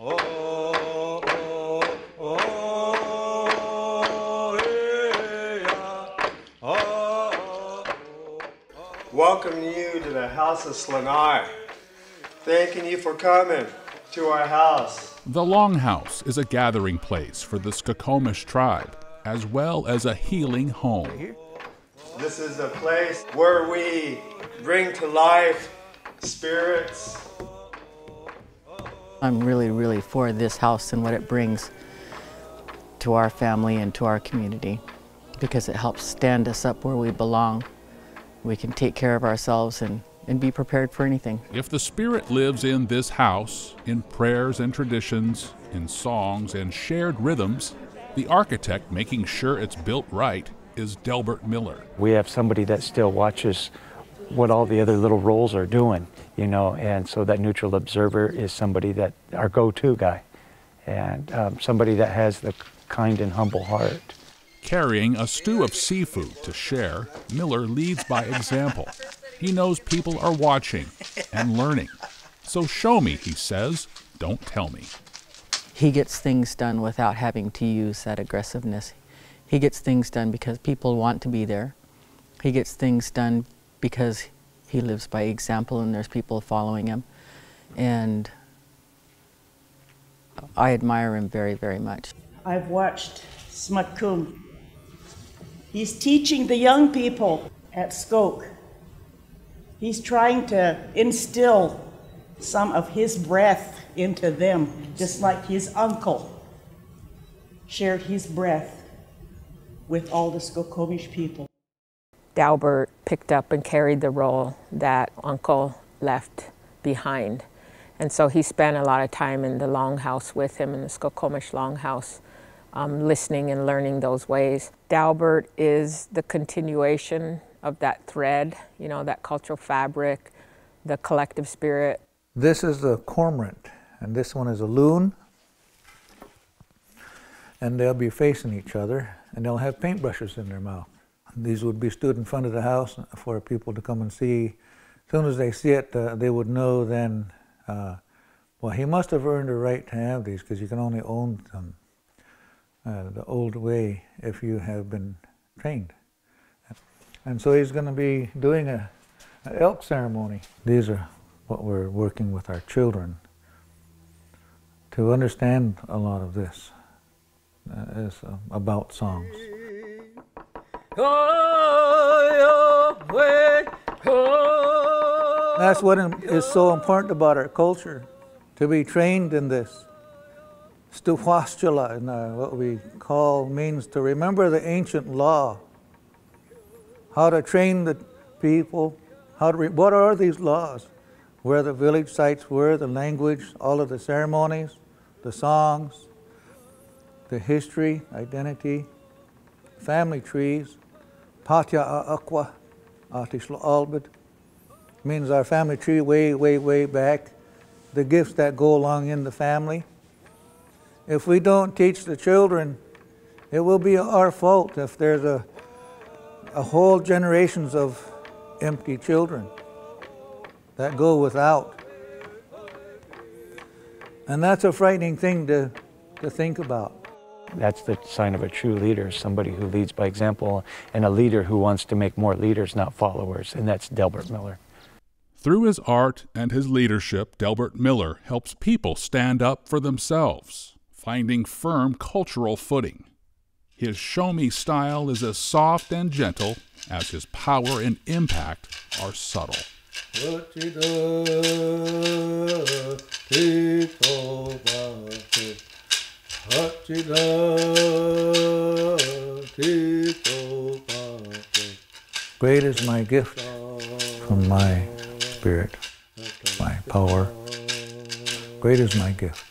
Welcome you to the house of Slanai. Thanking you for coming to our house. The Longhouse is a gathering place for the Skokomish tribe, as well as a healing home. This is a place where we bring to life spirits. I'm really, really for this house and what it brings to our family and to our community because it helps stand us up where we belong. We can take care of ourselves and, and be prepared for anything. If the Spirit lives in this house, in prayers and traditions, in songs and shared rhythms, the architect making sure it's built right is Delbert Miller. We have somebody that still watches what all the other little roles are doing, you know, and so that neutral observer is somebody that our go-to guy, and um, somebody that has the kind and humble heart. Carrying a stew of seafood to share, Miller leads by example. He knows people are watching and learning. So show me, he says, don't tell me. He gets things done without having to use that aggressiveness. He gets things done because people want to be there. He gets things done because he lives by example and there's people following him. And I admire him very, very much. I've watched Smutkum. He's teaching the young people at Skoke. He's trying to instill some of his breath into them, just like his uncle shared his breath with all the Skokomish people. Delbert picked up and carried the role that Uncle left behind. And so he spent a lot of time in the longhouse with him in the Skokomish longhouse, um, listening and learning those ways. Delbert is the continuation of that thread, you know, that cultural fabric, the collective spirit. This is the cormorant, and this one is a loon. And they'll be facing each other, and they'll have paintbrushes in their mouth. These would be stood in front of the house for people to come and see. As soon as they see it, uh, they would know then, uh, well, he must have earned a right to have these because you can only own them uh, the old way if you have been trained. And so he's going to be doing a, a elk ceremony. These are what we're working with our children to understand a lot of this is uh, about songs. That's what is so important about our culture, to be trained in this. Stuphastula, uh, what we call means to remember the ancient law, how to train the people, how to what are these laws, where the village sites were, the language, all of the ceremonies, the songs, the history, identity, family trees, Patya Aqua, Atishla Albid, means our family tree way, way, way back, the gifts that go along in the family. If we don't teach the children, it will be our fault if there's a, a whole generations of empty children that go without. And that's a frightening thing to, to think about. That's the sign of a true leader, somebody who leads by example, and a leader who wants to make more leaders, not followers, and that's Delbert Miller. Through his art and his leadership, Delbert Miller helps people stand up for themselves, finding firm cultural footing. His show me style is as soft and gentle as his power and impact are subtle. Great is my gift from my spirit, my power. Great is my gift.